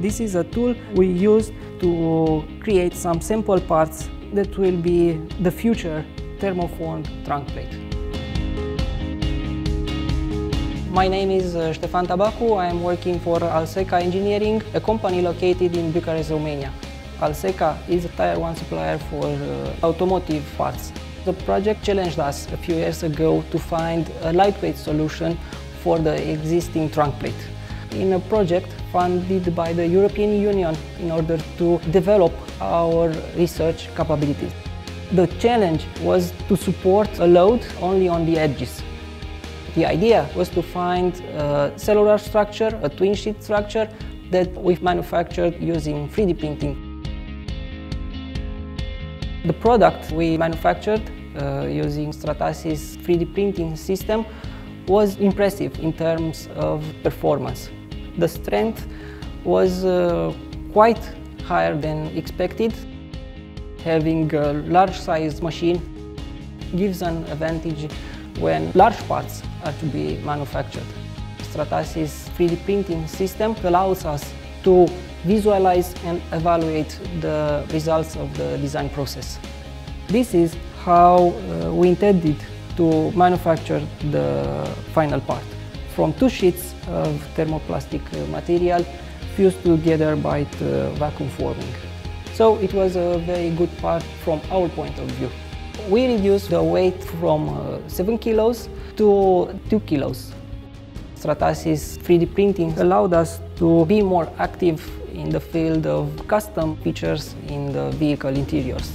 This is a tool we use to create some simple parts that will be the future thermoformed trunk plate. My name is uh, Ștefan Tabacu. I am working for Alseca Engineering, a company located in Bucharest, Romania. Alseca is a Tier 1 supplier for uh, automotive parts. The project challenged us a few years ago to find a lightweight solution for the existing trunk plate. In a project funded by the European Union in order to develop our research capabilities. The challenge was to support a load only on the edges. The idea was to find a cellular structure, a twin sheet structure that we've manufactured using 3D printing. The product we manufactured uh, using Stratasys 3D printing system was impressive in terms of performance. The strength was uh, quite higher than expected. Having a large size machine gives an advantage when large parts are to be manufactured. Stratasys 3D printing system allows us to visualize and evaluate the results of the design process. This is how uh, we intended to manufacture the final part. From two sheets of thermoplastic uh, material fused together by the vacuum forming. So it was a very good part from our point of view. We reduced the weight from uh, 7 kilos to 2 kilos. Stratasys 3D printing allowed us to be more active in the field of custom features in the vehicle interiors.